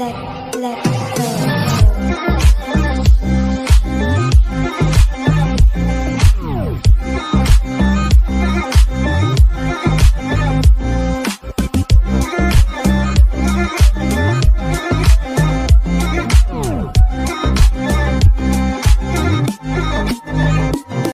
let, let.